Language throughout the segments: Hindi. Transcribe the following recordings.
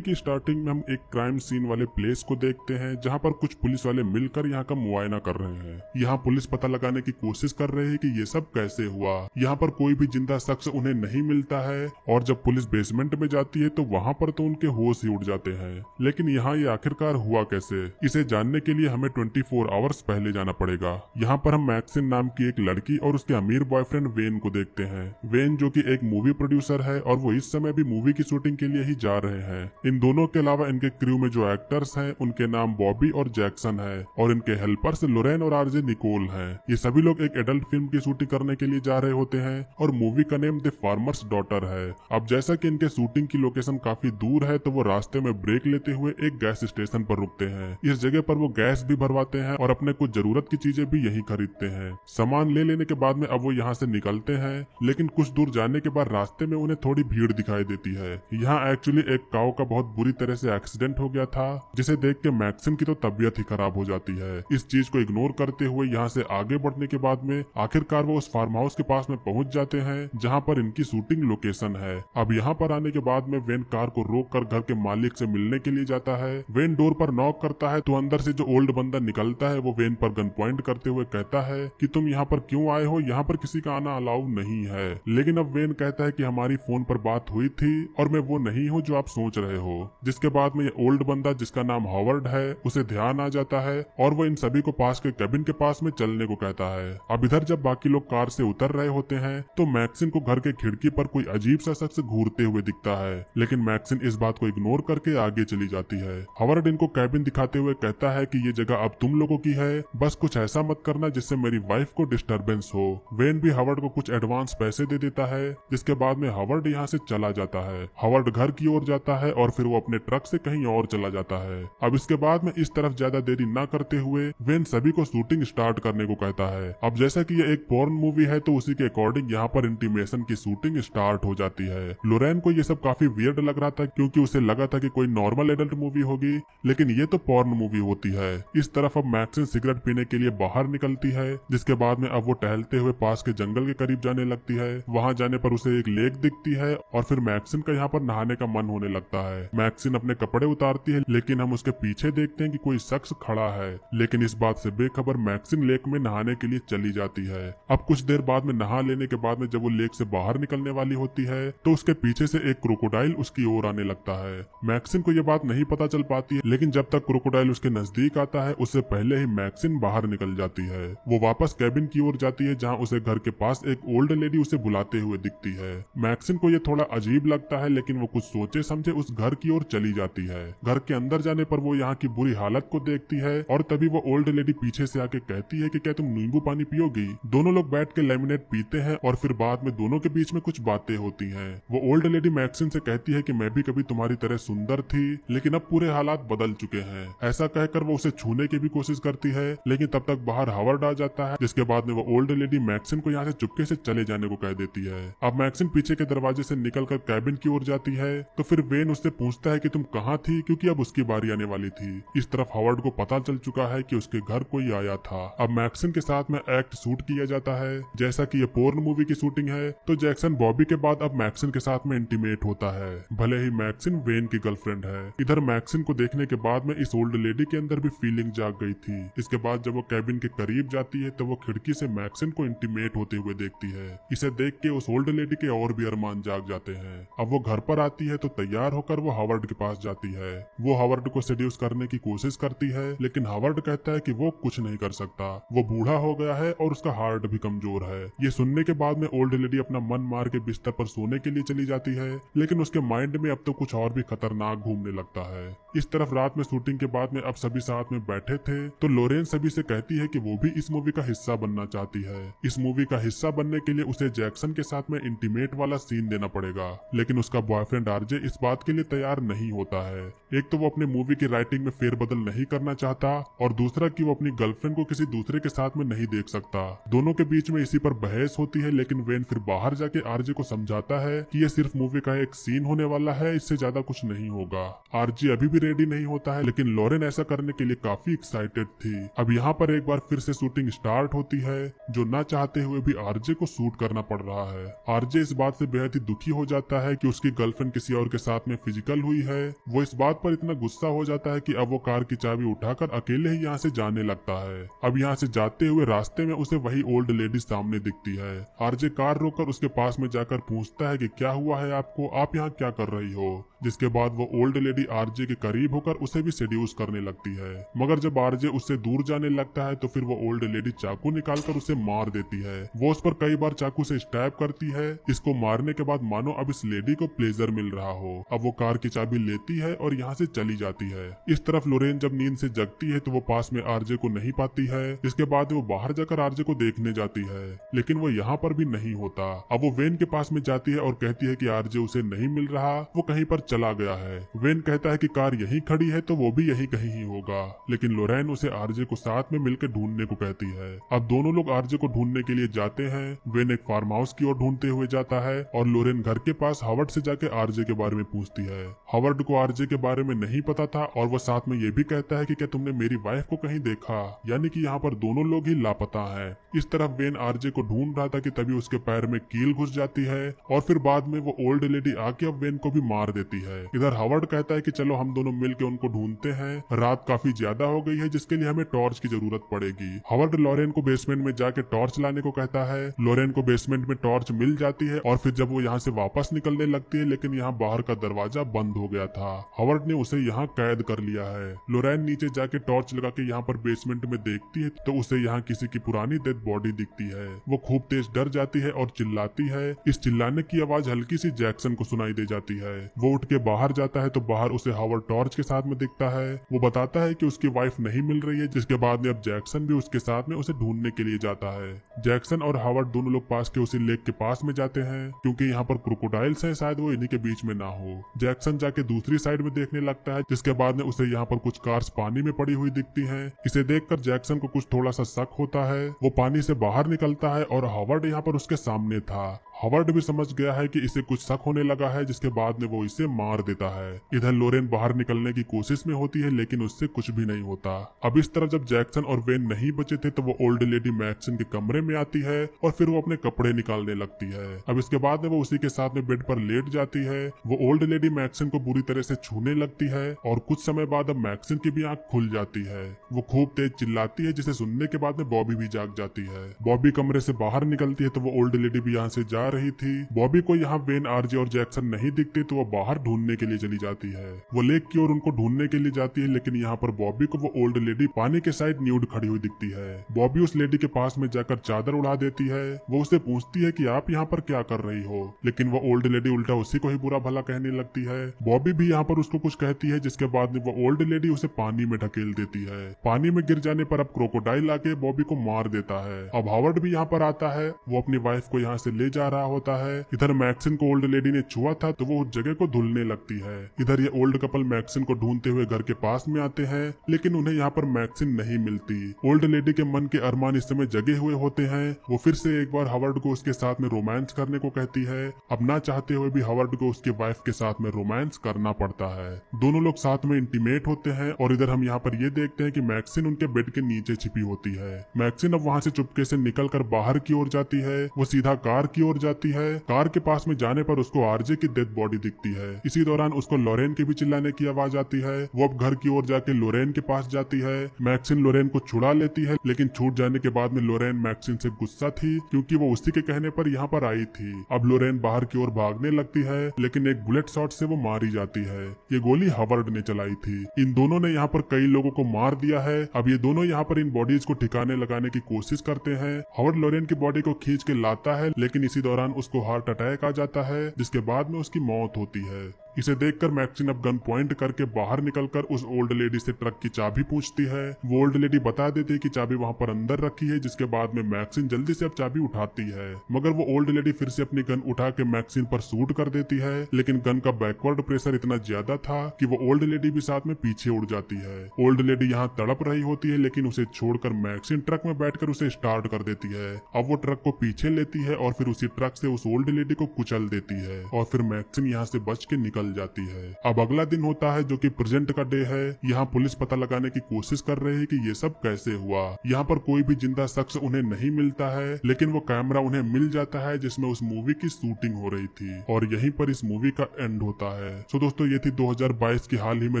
मूवी की स्टार्टिंग में हम एक क्राइम सीन वाले प्लेस को देखते हैं, जहाँ पर कुछ पुलिस वाले मिलकर यहाँ का मुआयना कर रहे हैं। यहाँ पुलिस पता लगाने की कोशिश कर रहे हैं कि ये सब कैसे हुआ। यहाँ पर कोई भी ज़िंदा शख्स उन्हें नहीं मिलता है, और जब पुलिस बेसमेंट में जाती है तो वहाँ पर तो उनके होश ही उड़ जाते हैं। लेकिन यहाँ ये आखिरकार हुआ कैसे? इसे जानने के लिए हमें 24 फोर आवर्स पहले जाना पड़ेगा। यहाँ पर हम मैक्सिन नाम की एक लड़की और उसके अमीर बॉयफ्रेंड वेन को देखते हैं। वेन जो की एक मूवी प्रोड्यूसर है, और वो इस समय भी मूवी की शूटिंग के लिए ही जा रहे हैं। इन दोनों के अलावा इनके क्रू में जो एक्टर्स हैं, उनके नाम बॉबी और जैक्सन है और इनके हेल्पर्स लोरेन और आरजे निकोल हैं। ये सभी लोग एक एडल्ट फ़िल्म की शूटिंग करने के लिए जा रहे होते हैं और मूवी का नेम द फार्मर्स डॉटर है। अब जैसा कि इनके शूटिंग की लोकेशन काफ़ी दूर है तो वो रास्ते में ब्रेक लेते हुए एक गैस स्टेशन पर रुकते हैं। इस जगह पर वो गैस भी भरवाते हैं और अपने कुछ ज़रूरत की चीज़ें भी यही खरीदते हैं। सामान ले लेने के बाद में अब वो यहाँ से निकलते हैं, लेकिन कुछ दूर जाने के बाद रास्ते में उन्हें थोड़ी भीड़ दिखाई देती है। यहाँ एक्चुअली एक काव का बहुत बुरी तरह से एक्सीडेंट हो गया था, जिसे देख के मैक्सिम की तो तबियत ही खराब हो जाती है। इस चीज़ को इग्नोर करते हुए यहाँ से आगे बढ़ने के बाद में आखिरकार वो उस फार्म हाउस के पास में पहुँच जाते हैं, जहाँ पर इनकी शूटिंग लोकेशन है। अब यहाँ पर आने के बाद में वेन कार को रोक कर घर के मालिक से मिलने के लिए जाता है। वेन डोर पर नॉक करता है तो अंदर से जो ओल्ड बंदा निकलता है, वो वेन पर गन पॉइंट करते हुए कहता है कि तुम यहाँ पर क्यों आए हो? यहाँ पर किसी का आना अलाउ नहीं है। लेकिन अब वेन कहता है कि हमारी फ़ोन पर बात हुई थी और मैं वो नहीं हूँ जो आप सोच रहे हो। जिसके बाद में ये ओल्ड बंदा, जिसका नाम हॉवर्ड है, उसे ध्यान आ जाता है और वो इन सभी को पास के कैबिन के पास में चलने को कहता है। अब इधर जब बाकी लोग कार से उतर रहे होते हैं तो मैक्सिन को घर के खिड़की पर कोई अजीब सा शख्स घूरते हुए दिखता है, लेकिन मैक्सिन इस बात को इग्नोर करके आगे चली जाती है। हॉवर्ड इनको कैबिन दिखाते हुए कहता है कि ये जगह अब तुम लोगों की है, बस कुछ ऐसा मत करना जिससे मेरी वाइफ को डिस्टर्बेंस हो। वेन भी हवर्ड को कुछ एडवांस पैसे दे देता है, जिसके बाद में हवर्ड यहाँ से चला जाता है। हवर्ड घर की ओर जाता है और फिर वो अपने ट्रक से कहीं और चला जाता है। अब इसके बाद में इस तरफ़ ज़्यादा देरी न करते हुए, वेन सभी को शूटिंग स्टार्ट करने को कहता है। अब जैसा कि ये एक पोर्न मूवी है तो उसी के अकॉर्डिंग यहाँ पर इंटीमेशन की शूटिंग स्टार्ट हो जाती है। लोरेन को ये सब काफ़ी वियर्ड लग रहा था, क्योंकि उसे लगा था कि कोई नॉर्मल एडल्ट मूवी होगी, लेकिन ये तो पोर्न मूवी होती है। इस तरफ़ अब मैक्सिन सिगरेट पीने के लिए बाहर निकलती है, जिसके बाद में अब वो टहलते हुए पास के जंगल के करीब जाने लगती है। वहाँ जाने पर उसे एक लेक दिखती है, और फिर मैक्सिन का यहाँ पर नहाने का मन होने लगता है। मैक्सिन अपने कपड़े उतारती है, लेकिन हम उसके पीछे देखते हैं कि कोई शख्स खड़ा है। लेकिन इस बात से बेखबर मैक्सिन लेक में नहाने के लिए चली जाती है। अब कुछ देर बाद में नहा लेने के बाद में जब वो लेक से बाहर निकलने वाली होती है तो उसके पीछे से एक क्रोकोडाइल उसकी ओर आने लगता है। मैक्सिन को ये बात नहीं पता चल पाती है, लेकिन जब तक क्रोकोडाइल उसके नज़दीक आता है, उससे पहले ही मैक्सिन बाहर निकल जाती है। वो वापस कैबिन की ओर जाती है, जहाँ उसे घर के पास एक ओल्ड लेडी उसे बुलाते हुए दिखती है। मैक्सिन को ये थोड़ा अजीब लगता है, लेकिन वो कुछ सोचे समझे उस घर की ओर चली जाती है। घर के अंदर जाने पर वो यहाँ की बुरी हालत को देखती है और तभी वो ओल्ड लेडी पीछे से आके कहती है कि क्या तुम नींबू पानी पियोगी? दोनों लोग बैठ के लेमिनेट पीते हैं और फिर बाद में दोनों के बीच में कुछ बातें होती हैं। वो ओल्ड लेडी मैक्सिन से कहती है कि मैं भी कभी तुम्हारी तरह सुंदर थी, लेकिन अब पूरे हालात बदल चुके हैं। ऐसा कहकर वो उसे छूने की भी कोशिश करती है, लेकिन तब तक बाहर हावर्ड आ जाता है, जिसके बाद में वो ओल्ड लेडी मैक्सिन को यहाँ से चुपके से चले जाने को कह देती है। अब मैक्सिन पीछे के दरवाजे से निकलकर कैबिन की ओर जाती है तो फिर वेन उससे पूछता है कि तुम कहाँ थी, क्योंकि अब उसकी बारी आने वाली थी। इस तरफ़ हावर्ड को पता चल चुका है कि उसके घर कोई आया था। अब मैक्सिन के साथ में एक्ट शूट किया जाता है। जैसा कि ये पोर्न मूवी की शूटिंग है तो जैक्सन बॉबी के बाद अब मैक्सिन के साथ में इंटीमेट होता है। भले ही मैक्सिन वेन की गर्लफ्रेंड है। इधर मैक्सिन को देखने के बाद में इस ओल्ड लेडी के अंदर भी फीलिंग जाग गई थी। इसके बाद जब वो कैबिन के करीब जाती है तो वो खिड़की से मैक्सिन को इंटीमेट होते हुए देखती है। इसे देख के उस ओल्ड लेडी के और भी अरमान जाग जाते हैं। अब वो घर पर आती है तो तैयार होकर वो हावर्ड के पास जाती है। वो हावर्ड को सेड्यूस करने की कोशिश करती है, लेकिन हावर्ड कहता है कि वो कुछ नहीं कर सकता। वो बूढ़ा हो गया है और उसका हार्ट भी कमज़ोर है। ये सुनने के बाद में ओल्ड लेडी अपना मन मार के बिस्तर पर सोने के लिए चली जाती है, लेकिन उसके माइंड में अब तो कुछ और भी खतरनाक घूमने लगता है। इस तरफ़ रात में शूटिंग के बाद में अब सभी साथ में बैठे थे तो लोरेन सभी से कहती है कि वो भी इस मूवी का हिस्सा बनना चाहती है। इस मूवी का हिस्सा बनने के लिए उसे जैक्सन के साथ में इंटीमेट वाला सीन देना पड़ेगा। लेकिन उसका बॉयफ्रेंड आरजे इस बात के लिए नहीं होता है। एक तो वो अपने मूवी की राइटिंग में फेरबदल नहीं करना चाहता और दूसरा कि वो अपनी गर्लफ्रेंड को किसी दूसरे के साथ में नहीं देख सकता। दोनों के बीच में इसी पर बहस होती है, लेकिन वेन फिर बाहर जाके आरजे को समझाता है कि ये सिर्फ़ मूवी का एक सीन होने वाला है, इससे ज़्यादा कुछ नहीं होगा। आरजे अभी भी रेडी नहीं होता है, लेकिन लॉरेन ऐसा करने के लिए काफ़ी एक्साइटेड थी। अब यहाँ पर एक बार फिर से शूटिंग स्टार्ट होती है, जो न चाहते हुए भी आरजे को शूट करना पड़ रहा है। आरजे इस बात से बेहद ही दुखी हो जाता है कि उसकी गर्लफ्रेंड किसी और के साथ में फ़िज़िकल निकल हुई है। वो इस बात पर इतना गुस्सा हो जाता है कि अब वो कार की चाबी उठाकर अकेले ही यहाँ से जाने लगता है। अब यहाँ से जाते हुए रास्ते में उसे वही ओल्ड लेडी सामने दिखती है। आरजे कार रोककर उसके पास में जाकर पूछता है कि क्या हुआ है आपको? आप यहाँ क्या कर रही हो? जिसके बाद वो ओल्ड लेडी आरजे के करीब होकर उसे भी सेड्यूस करने लगती है। मगर जब आरजे उससे दूर जाने लगता है तो फिर वो ओल्ड लेडी चाकू निकालकर उसे मार देती है। वो उस पर कई बार चाकू से स्टैब करती है। इसको मारने के बाद मानो अब इस लेडी को प्लेजर मिल रहा हो। अब वो कार की चाबी लेती है और यहाँ से चली जाती है। इस तरफ़ लोरेन जब नींद से जगती है तो वो पास में आरजे को नहीं पाती है। इसके बाद वो बाहर जाकर आरजे को देखने जाती है। लेकिन वो यहाँ पर भी नहीं होता। अब वो वेन के पास में जाती है और कहती है कि आरजे उसे नहीं मिल रहा। वो कहीं पर चला गया है। वेन कहता है कि कार यहीं खड़ी है तो वो भी यहीं कहीं ही होगा। लेकिन लोरेन उसे आरजे को साथ में मिलकर ढूँढने को कहती है। अब दोनों लोग आरजे को ढूँढने के लिए जाते हैं। वेन एक फार्म हाउस की ओर ढूंढते हुए जाता है और लोरेन घर के पास हावर्ड से जाके आरजे के बारे में पूछती है। हावर्ड को आरजे के बारे में नहीं पता था और वो साथ में ये भी कहता है कि क्या तुमने मेरी वाइफ को कहीं देखा? यानी कि यहाँ पर दोनों लोग ही लापता हैं। इस तरफ़ वेन आरजे को ढूंढ रहा था कि तभी उसके पैर में कील घुस जाती है और फिर बाद में वो ओल्ड लेडी आके अब वेन को भी मार देती है। इधर हावर्ड कहता है कि चलो हम दोनों मिल के उनको ढूंढते हैं। रात काफ़ी ज़्यादा हो गई है, जिसके लिए हमें टॉर्च की ज़रूरत पड़ेगी। हावर्ड लॉरेन को बेसमेंट में जाके टॉर्च लाने को कहता है। लॉरेन को बेसमेंट में टॉर्च मिल जाती है और फिर जब वो यहाँ से वापस निकलने लगती है, लेकिन यहाँ बाहर का दरवाज़ा बंद हो गया था। हावर्ड ने उसे यहाँ कैद कर लिया है। लोरेन नीचे जाके टॉर्च लगा के यहाँ पर बेसमेंट में देखती है तो उसे यहाँ किसी की पुरानी डेड बॉडी दिखती है। वो खूब तेज डर जाती है और चिल्लाती है। इस चिल्लाने की आवाज़ हल्की सी जैक्सन को सुनाई दे जाती है। वो उठ के बाहर जाता है तो बाहर उसे हावर्ड टॉर्च के साथ में दिखता है। वो बताता है कि उसकी वाइफ नहीं मिल रही है, जिसके बाद में अब जैक्सन भी उसके साथ में उसे ढूँढने के लिए जाता है। जैक्सन और हावर्ड दोनों लोग पास के उसी लेक के पास में जाते हैं, क्योंकि यहाँ पर क्रोकोडाइल्स है, शायद वो इन्हीं के बीच में ना हो। जैक्सन जाके दूसरी साइड में देखने लगता है, जिसके बाद में उसे यहाँ पर कुछ कार्स पानी में पड़ी हुई दिखती हैं। इसे देखकर जैक्सन को कुछ थोड़ा सा शक होता है। वो पानी से बाहर निकलता है और हावर्ड यहाँ पर उसके सामने था। हावर्ड भी समझ गया है कि इसे कुछ शक होने लगा है, जिसके बाद में वो इसे मार देता है। इधर लोरेन बाहर निकलने की कोशिश में होती है, लेकिन उससे कुछ भी नहीं होता। अब इस तरह जब जैक्सन और वेन नहीं बचे थे तो वो ओल्ड लेडी मैक्सन के कमरे में आती है और फिर वो अपने कपड़े निकालने लगती है। अब इसके बाद में वो उसी के साथ में बेड पर लेट जाती है। वो ओल्ड लेडी मैक्सन को बुरी तरह से छूने लगती है और कुछ समय बाद अब मैक्सन की भी आँख खुल जाती है। वो खूब तेज चिल्लाती है, जिसे सुनने के बाद में बॉबी भी जाग जाती है। बॉबी कमरे से बाहर निकलती है तो वो ओल्ड लेडी भी यहाँ से जा रही थी। बॉबी को यहाँ वेन, आरजे और जैक्सन नहीं दिखते तो वो बाहर ढूँढने के लिए चली जाती है। वो लेक की ओर उनको ढूँढने के लिए जाती है, लेकिन यहाँ पर बॉबी को वो ओल्ड लेडी पानी के साइड न्यूड खड़ी हुई दिखती है। बॉबी उस लेडी के पास में जाकर चादर उड़ा देती है। वो उसे पूछती है की आप यहाँ पर क्या कर रही हो? लेकिन वो ओल्ड लेडी उल्टा उसी को ही बुरा भला कहने लगती है। बॉबी भी यहाँ पर उसको कुछ कहती है, जिसके बाद वो ओल्ड लेडी उसे पानी में ढकेल देती है। पानी में गिर जाने पर अब क्रोकोडाइल आके बॉबी को मार देता है। अब हावर्ड भी यहाँ पर आता है। वो अपनी वाइफ को यहाँ से ले जा रहा होता है। इधर मैक्सिन को ओल्ड लेडी ने छुआ था तो वो उस जगह को धुलने लगती है। इधर ये ओल्ड कपल मैक्सिन को ढूंढते हुए घर के पास में आते हैं, लेकिन उन्हें यहाँ पर मैक्सिन नहीं मिलती। ओल्ड लेडी के मन के अरमान इस समय जगे हुए होते हैं। वो फिर से एक बार हावर्ड को उसके साथ में रोमांस करने को कहती है। अब ना चाहते हुए भी हवर्ड को उसके वाइफ के साथ में रोमांस करना पड़ता है। दोनों लोग साथ में इंटीमेट होते हैं और इधर हम यहाँ पर ये देखते हैं कि मैक्सिन उनके बेड के नीचे छिपी होती है। मैक्सिन अब वहाँ से चुपके से निकल बाहर की ओर जाती है। वो सीधा कार की ओर जाती है। कार के पास में जाने पर उसको आरजे की डेथ बॉडी दिखती है। इसी दौरान उसको लोरेन के भी चिल्लाने की आवाज़ आती है। वो अब घर की ओर जाके लोरेन के पास जाती है। मैक्सिन लोरेन को छुड़ा लेती है, लेकिन छूट जाने के बाद में लोरेन मैक्सिन से गुस्सा थी, क्योंकि वो उसी के कहने पर यहाँ पर आई थी। अब लोरेन बाहर की ओर भागने लगती है, लेकिन एक बुलेट शॉट से वो मारी जाती है। ये गोली हावर्ड ने चलाई थी। इन दोनों ने यहाँ पर कई लोगों को मार दिया है। अब ये दोनों यहाँ पर इन बॉडीज को ठिकाने लगाने की कोशिश करते हैं। हावर्ड लोरेन की बॉडी को खींच के लाता है, लेकिन इसी दौरान उसको हार्ट अटैक आ जाता है, जिसके बाद में उसकी मौत होती है। इसे देखकर मैक्सिन अब गन पॉइंट करके बाहर निकलकर उस ओल्ड लेडी से ट्रक की चाबी पूछती है। वो ओल्ड लेडी बता देती है कि चाबी वहाँ पर अंदर रखी है, जिसके बाद में मैक्सिन जल्दी से अब चाबी उठाती है। मगर वो ओल्ड लेडी फिर से अपनी गन उठा के मैक्सिन पर शूट कर देती है, लेकिन गन का बैकवर्ड प्रेशर इतना ज़्यादा था कि वो ओल्ड लेडी भी साथ में पीछे उड़ जाती है। ओल्ड लेडी यहाँ तड़प रही होती है, लेकिन उसे छोड़कर मैक्सिन ट्रक में बैठकर उसे स्टार्ट कर देती है। अब वो ट्रक को पीछे लेती है और फिर उसी ट्रक से उस ओल्ड लेडी को कुचल देती है और फिर मैक्सिन यहाँ से बच के निकल जाती है। अब अगला दिन होता है जो कि प्रेजेंट का डे है। यहाँ पुलिस पता लगाने की कोशिश कर रही है कि ये सब कैसे हुआ। यहाँ पर कोई भी ज़िंदा शख्स उन्हें नहीं मिलता है, लेकिन वो कैमरा उन्हें मिल जाता है जिसमें उस मूवी की शूटिंग हो रही थी और यहीं पर इस मूवी का एंड होता है। सो दोस्तों, ये थी 2022 की हाल ही में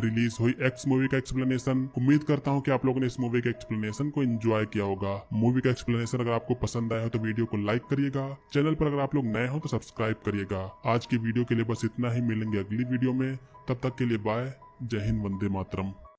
रिलीज़ हुई एक्स मूवी का एक्सप्लेनेशन। उम्मीद करता हूँ कि आप लोगों ने इस मूवी के एक्सप्लेनेशन को एंजॉय किया होगा। मूवी का एक्सप्लेनेशन अगर आपको पसंद आया हो तो वीडियो को लाइक करिएगा। चैनल पर अगर आप लोग नए हो तो सब्सक्राइब करिएगा। आज की वीडियो के लिए बस इतना ही। मिलेंगे अगली वीडियो में। तब तक के लिए बाय। जय हिंद, वंदे मातरम।